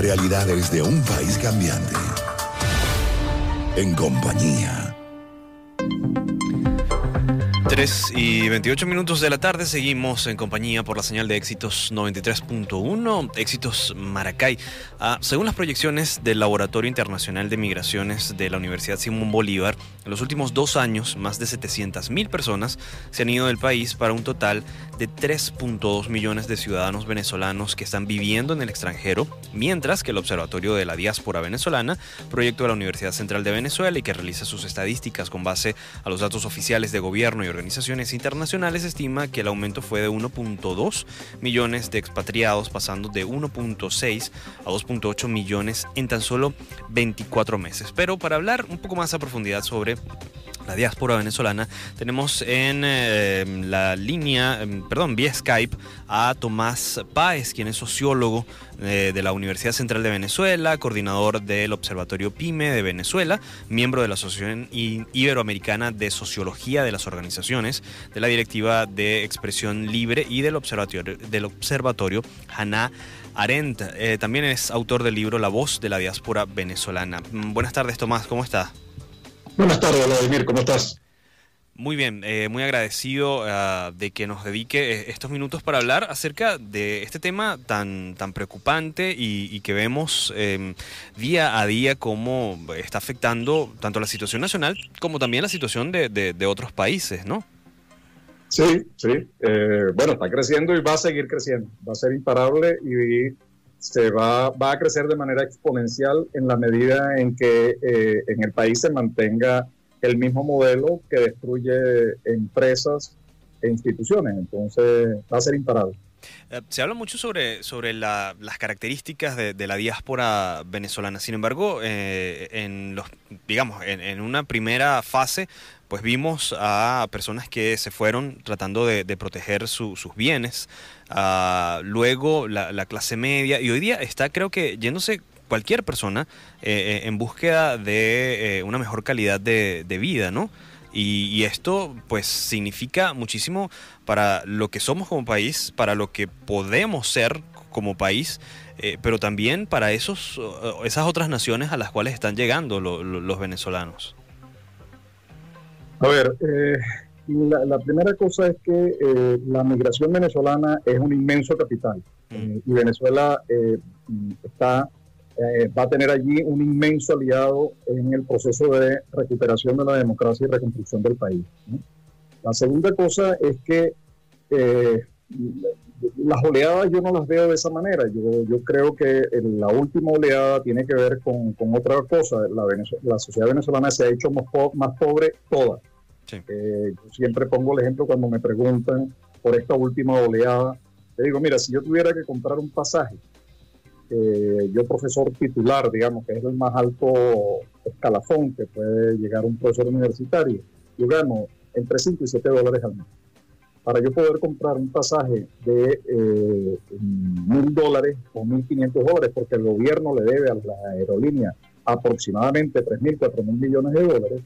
realidades de un país cambiante. En compañía 3 y 28 minutos de la tarde seguimos en compañía por la señal de éxitos 93.1, éxitos Maracay. Ah, según las proyecciones del Laboratorio Internacional de Migraciones de la Universidad Simón Bolívar, en los últimos dos años más de 700.000 personas se han ido del país para un total de 3.2 millones de ciudadanos venezolanos que están viviendo en el extranjero, mientras que el Observatorio de la Diáspora Venezolana, proyecto de la Universidad Central de Venezuela y que realiza sus estadísticas con base a los datos oficiales de gobierno y organizaciones internacionales estima que el aumento fue de 1.2 millones de expatriados, pasando de 1.6 a 2.8 millones en tan solo 24 meses. Pero para hablar un poco más a profundidad sobre la diáspora venezolana, tenemos en eh, la línea, em, perdón, vía Skype a Tomás Páez, quien es sociólogo eh, de la Universidad Central de Venezuela, coordinador del Observatorio PYME de Venezuela, miembro de la Asociación Iberoamericana de Sociología de las Organizaciones, de la Directiva de Expresión Libre y del Observatorio, del observatorio Haná Arendt. Eh, también es autor del libro La voz de la diáspora venezolana. Mm, buenas tardes, Tomás, ¿cómo está? Buenas tardes, Vladimir, ¿cómo estás? Muy bien, eh, muy agradecido ah, de que nos dedique eh, estos minutos para hablar acerca de este tema tan, tan preocupante y, que vemos em, día a día cómo está afectando tanto la situación nacional como también la situación de, otros países, ¿no? Sí, sí. Eh, bueno, está creciendo y va a seguir creciendo. Va a ser imparable y se va, va a crecer de manera exponencial en la medida en que eh, en el país se mantenga el mismo modelo que destruye empresas e instituciones. Entonces va a ser imparable. Eh, se habla mucho sobre, sobre las características de, la diáspora venezolana. Sin embargo, eh, en los, digamos, en, una primera fase, pues vimos a personas que se fueron tratando de, proteger sus bienes, uh, luego la, clase media, y hoy día está creo que yéndose cualquier persona eh, en búsqueda de una mejor calidad de, vida, ¿no? Y, esto pues significa muchísimo para lo que somos como país, para lo que podemos ser como país, eh, pero también para esos, esas otras naciones a las cuales están llegando los venezolanos. A ver, eh, la, primera cosa es que eh, la migración venezolana es un inmenso capital mm. y Venezuela está eh, va a tener allí un inmenso aliado en el proceso de recuperación de la democracia y reconstrucción del país. La segunda cosa es que eh, las oleadas yo no las veo de esa manera. Yo, yo creo que la última oleada tiene que ver con, con otra cosa. La, la, sociedad venezolana se ha hecho más, más pobre toda. Eh, yo siempre pongo el ejemplo cuando me preguntan por esta última oleada. Te digo, mira, si yo tuviera que comprar un pasaje yo profesor titular, digamos, que es el más alto escalafón que puede llegar un profesor universitario, yo gano entre 5 y 7 dólares al mes. Para yo poder comprar un pasaje de eh, mil dólares o 1.500 dólares, porque el gobierno le debe a la aerolínea aproximadamente 3.000, 4.000 millones de dólares,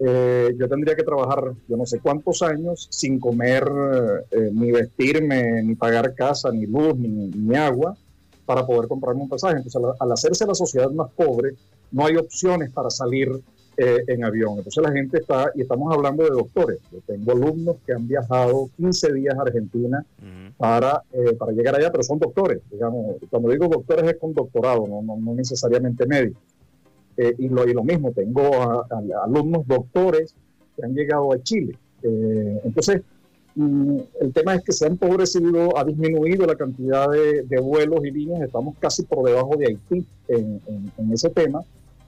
eh, yo tendría que trabajar yo no sé cuántos años sin comer, eh, ni vestirme, ni pagar casa, ni luz, ni, ni agua, para poder comprarme un pasaje. Entonces, al, hacerse la sociedad más pobre, no hay opciones para salir eh, en avión. Entonces la gente está, y estamos hablando de doctores. Yo tengo alumnos que han viajado 15 días a Argentina para, eh, para llegar allá, pero son doctores. Digamos, cuando digo doctores es con doctorado, no, no, necesariamente médicos. Eh, y, lo, y lo mismo, tengo alumnos doctores que han llegado a Chile. entonces, el tema es que se ha empobrecido, ha disminuido la cantidad de, vuelos y líneas, estamos casi por debajo de Haití en, ese tema.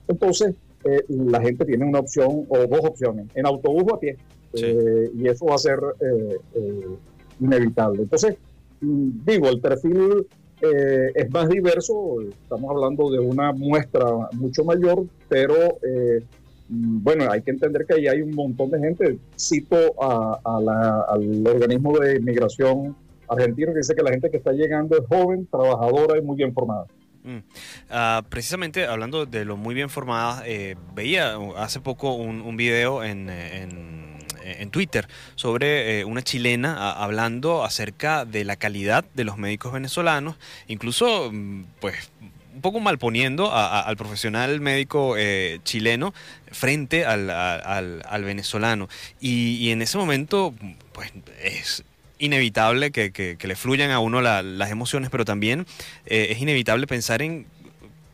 Entonces, eh, la gente tiene una opción o dos opciones, en autobús o a pie, eh, y eso va a ser eh, inevitable. Entonces, mm, digo, el perfil es más diverso, estamos hablando de una muestra mucho mayor, pero Mm, bueno, hay que entender que ahí hay un montón de gente. Cito al organismo de inmigración argentino que dice que la gente que está llegando es joven, trabajadora y muy bien formada. Mm. Ah, precisamente hablando de lo muy bien formada, eh, veía hace poco un, video en, Twitter sobre eh, una chilena hablando acerca de la calidad de los médicos venezolanos, incluso mm, pues un poco malponiendo al profesional médico eh, chileno frente al, al, venezolano. Y, en ese momento, pues es inevitable que, le fluyan a uno las emociones, pero también eh, es inevitable pensar en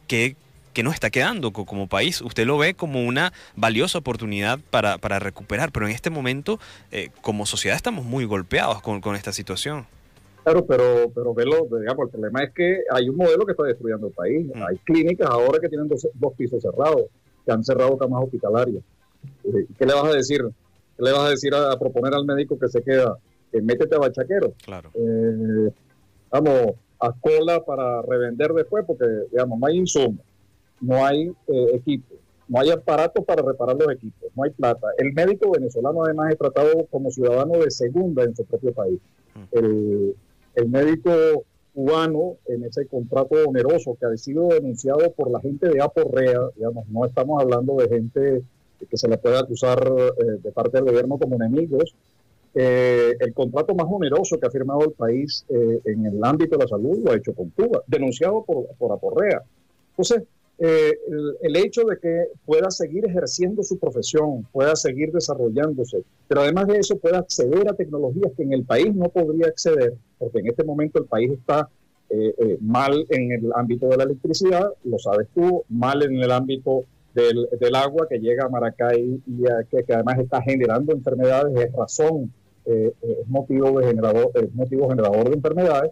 qué que nos está quedando como país. Usted lo ve como una valiosa oportunidad para, recuperar, pero en este momento eh, como sociedad estamos muy golpeados con, esta situación. Claro, pero, pero velo, digamos, el problema es que hay un modelo que está destruyendo el país. Mm. Hay clínicas ahora que tienen dos, pisos cerrados, que han cerrado camas hospitalarias. Eh, ¿Qué le vas a decir? ¿Qué le vas a decir a, proponer al médico que se queda? Que métete a bachaquero. Claro. Eh, vamos, a cola para revender después, porque, digamos, no hay insumos no hay eh, equipo, no hay aparatos para reparar los equipos, no hay plata. El médico venezolano además es tratado como ciudadano de segunda en su propio país. Mm. El, el médico cubano en ese contrato oneroso que ha sido denunciado por la gente de Aporrea, digamos, no estamos hablando de gente que se le puede acusar eh, de parte del gobierno como enemigos, eh, el contrato más oneroso que ha firmado el país en el ámbito de la salud lo ha hecho con Cuba, denunciado por, por Aporrea. Entonces, eh, el, hecho de que pueda seguir ejerciendo su profesión, pueda seguir desarrollándose, pero además de eso pueda acceder a tecnologías que en el país no podría acceder, porque en este momento el país está eh, eh, mal en el ámbito de la electricidad, lo sabes tú, mal en el ámbito del, agua que llega a Maracay y que, además está generando enfermedades, es razón, es, motivo de generador, es motivo generador de enfermedades.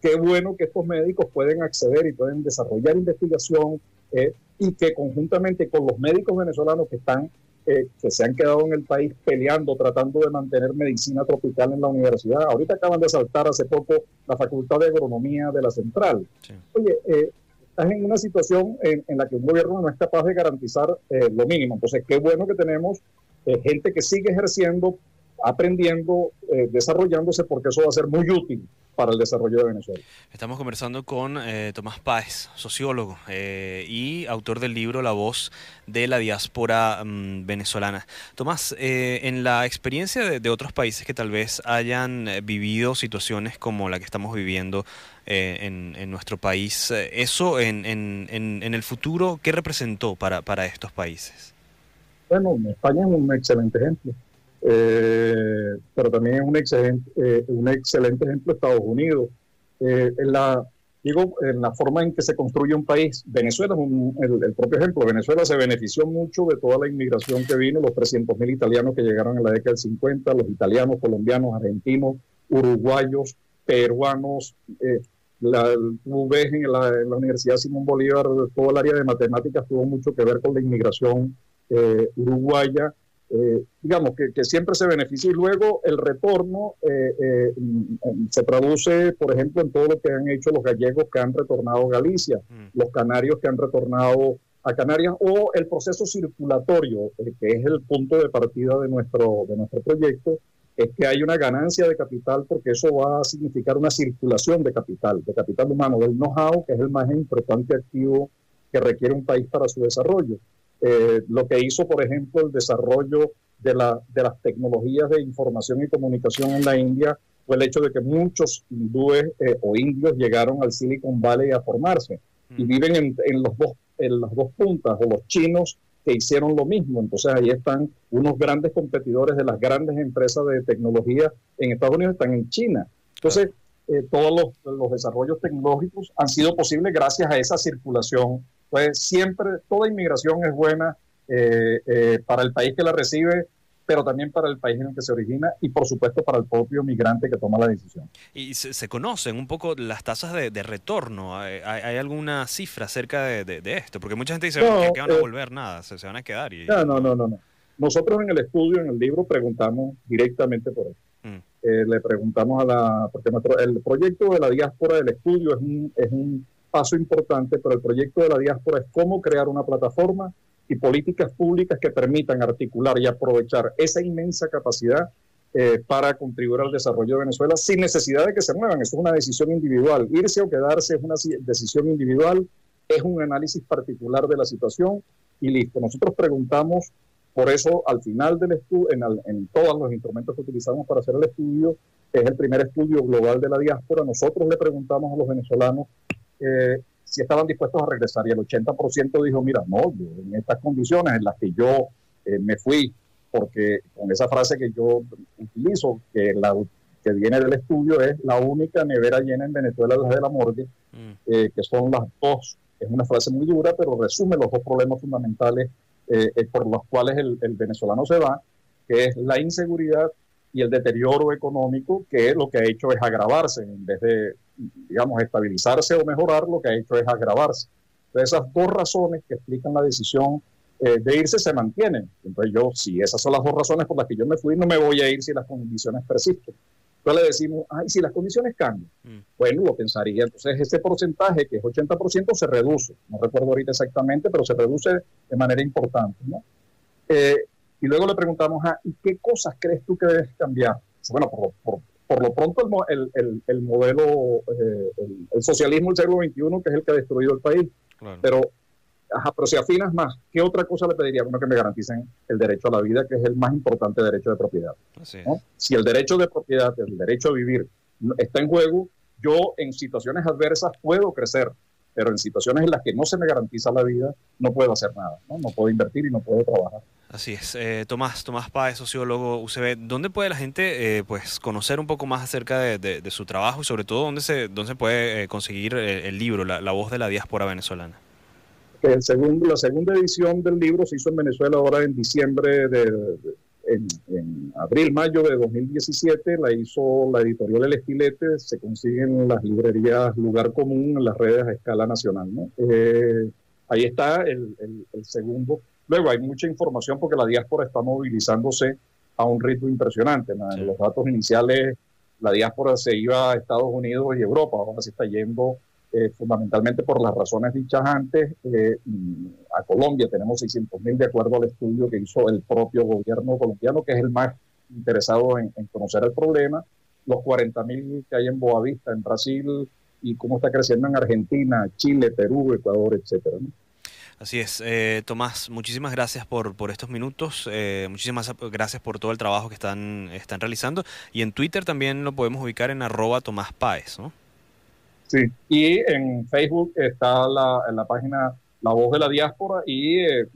Qué bueno que estos médicos pueden acceder y pueden desarrollar investigación eh, y que conjuntamente con los médicos venezolanos que están eh, que se han quedado en el país peleando, tratando de mantener medicina tropical en la universidad. Ahorita acaban de saltar hace poco la Facultad de Agronomía de la Central. Oye, eh, estás en una situación en, en, la que un gobierno no es capaz de garantizar lo mínimo. Entonces, qué bueno que tenemos gente que sigue ejerciendo, aprendiendo, desarrollándose, porque eso va a ser muy útil para el desarrollo de Venezuela. Estamos conversando con eh, Tomás Páez, sociólogo eh, y autor del libro La voz de la diáspora mm, venezolana. Tomás, eh, en la experiencia de, otros países que tal vez hayan vivido situaciones como la que estamos viviendo en, nuestro país, ¿eso en, en, el futuro qué representó para, para estos países? Bueno, España es un excelente ejemplo. Eh, pero también es un excelente, eh, un excelente ejemplo Estados Unidos. Eh, en la, digo, en la forma en que se construye un país, Venezuela es el, propio ejemplo. Venezuela se benefició mucho de toda la inmigración que vino, los 300.000 italianos que llegaron en la década del 50, los italianos, colombianos, argentinos, uruguayos, peruanos. La, tú ves en la, en la, Universidad Simón Bolívar, todo el área de matemáticas tuvo mucho que ver con la inmigración uruguaya eh, digamos, que, siempre se beneficia y luego el retorno eh, eh, mm, se traduce, por ejemplo, en todo lo que han hecho los gallegos que han retornado a Galicia, mm. los canarios que han retornado a Canarias o el proceso circulatorio, que es el punto de partida de nuestro, de nuestro proyecto, es que hay una ganancia de capital porque eso va a significar una circulación de capital, de capital humano, del know-how, que es el más importante activo que requiere un país para su desarrollo. Eh, lo que hizo, por ejemplo, el desarrollo de, la, de las tecnologías de información y comunicación en la India fue el hecho de que muchos hindúes eh, o indios llegaron al Silicon Valley a formarse y viven en, en, los dos, en las dos puntas, o los chinos que hicieron lo mismo. Entonces ahí están unos grandes competidores de las grandes empresas de tecnología en Estados Unidos, están en China. Entonces, eh, todos los, los, desarrollos tecnológicos han sido posibles gracias a esa circulación pues siempre, toda inmigración es buena eh, eh, para el país que la recibe, pero también para el país en el que se origina y por supuesto para el propio migrante que toma la decisión. Y se, conocen un poco las tasas de, retorno. ¿Hay, alguna cifra acerca de, esto? Porque mucha gente dice que, van a eh, volver nada, se, van a quedar. Y... No, no, no, no, Nosotros en el estudio, en el libro, preguntamos directamente por eso. Mm. le preguntamos a la, porque nuestro, el proyecto de la diáspora del estudio es un, es un paso importante, pero el proyecto de la diáspora es cómo crear una plataforma y políticas públicas que permitan articular y aprovechar esa inmensa capacidad eh, para contribuir al desarrollo de Venezuela sin necesidad de que se muevan. Eso es una decisión individual. Irse o quedarse es una decisión individual, es un análisis particular de la situación y listo. Nosotros preguntamos, por eso al final del estudio, en, en todos los instrumentos que utilizamos para hacer el estudio, es el primer estudio global de la diáspora, nosotros le preguntamos a los venezolanos eh, si estaban dispuestos a regresar y el 80% dijo, mira, no, yo en estas condiciones en las que yo eh, me fui, porque con esa frase que yo utilizo, que, la, que viene del estudio, es la única nevera llena en Venezuela desde la morgue, mm. eh, que son las dos, es una frase muy dura, pero resume los dos problemas fundamentales eh, por los cuales el, el venezolano se va, que es la inseguridad y el deterioro económico, que lo que ha hecho es agravarse, en vez de, digamos, estabilizarse o mejorar, lo que ha hecho es agravarse. Entonces, esas dos razones que explican la decisión eh, de irse se mantienen. Entonces, yo, si esas son las dos razones por las que yo me fui, no me voy a ir si las condiciones persisten. Entonces le decimos, ay, si las condiciones cambian, mm. bueno, lo pensaría. Entonces ese porcentaje, que es 80%, se reduce. No recuerdo ahorita exactamente, pero se reduce de manera importante. ¿no? Eh, y luego le preguntamos, ah, ¿y qué cosas crees tú que debes cambiar? Bueno, por, por, lo pronto el, el, el modelo, eh, el, socialismo del siglo XXI, que es el que ha destruido el país. Pero, ajá, pero si afinas más, ¿qué otra cosa le pediría? Bueno, que me garanticen el derecho a la vida, que es el más importante derecho de propiedad. Si el derecho de propiedad, el derecho a vivir, está en juego, yo en situaciones adversas puedo crecer, pero en situaciones en las que no se me garantiza la vida, no puedo hacer nada, no, no puedo invertir y no puedo trabajar. Así es. Eh, Tomás, Tomás Páez, sociólogo UCB, ¿dónde puede la gente eh, pues conocer un poco más acerca de, su trabajo y sobre todo dónde se, dónde se puede eh, conseguir el, libro, la, voz de la diáspora venezolana? El segundo, la segunda edición del libro se hizo en Venezuela ahora en diciembre de, en, abril, mayo de 2017, la hizo la editorial El Estilete, se consigue en las librerías Lugar Común, en las redes a escala nacional. ahí está el, el segundo Luego hay mucha información porque la diáspora está movilizándose a un ritmo impresionante. En los datos iniciales, la diáspora se iba a Estados Unidos y Europa, ahora se está yendo eh, fundamentalmente por las razones dichas antes eh, a Colombia. Tenemos 600 mil de acuerdo al estudio que hizo el propio gobierno colombiano, que es el más interesado en, conocer el problema. Los 40 mil que hay en Boavista, en Brasil, y cómo está creciendo en Argentina, Chile, Perú, Ecuador, etcétera. Así es. Eh, Tomás, muchísimas gracias por, por estos minutos. Eh, muchísimas gracias por todo el trabajo que están, están realizando. Y en Twitter también lo podemos ubicar en arroba Tomás Páez, ¿no? Sí, y en Facebook está la, la página La Voz de la Diáspora y eh,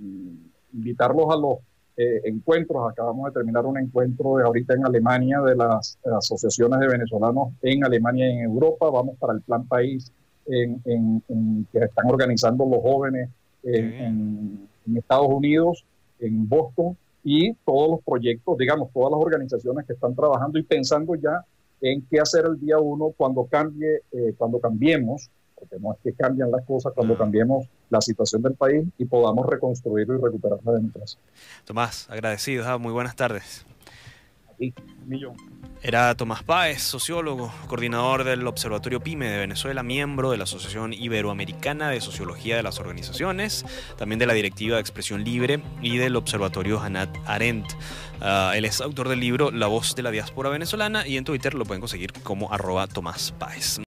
invitarlos a los encuentros. Acabamos de terminar un encuentro ahorita en Alemania de las, asociaciones de venezolanos en Alemania y en Europa. Vamos para el Plan País en, que están organizando los jóvenes en, Estados Unidos, en Boston, y todos los proyectos, digamos, todas las organizaciones que están trabajando y pensando ya en qué hacer el día uno cuando cambie, eh, cuando cambiemos, porque no es que cambian las cosas, cuando ah. cambiemos la situación del país y podamos reconstruirlo y recuperar la democracia. Tomás, agradecido, muy buenas tardes. Millón. Era Tomás Páez, sociólogo, coordinador del Observatorio PYME de Venezuela, miembro de la Asociación Iberoamericana de Sociología de las Organizaciones, también de la Directiva de Expresión Libre y del Observatorio Hanat Arendt. Ah, él es autor del libro La voz de la diáspora venezolana y en Twitter lo pueden conseguir como arroba Tomás Páez.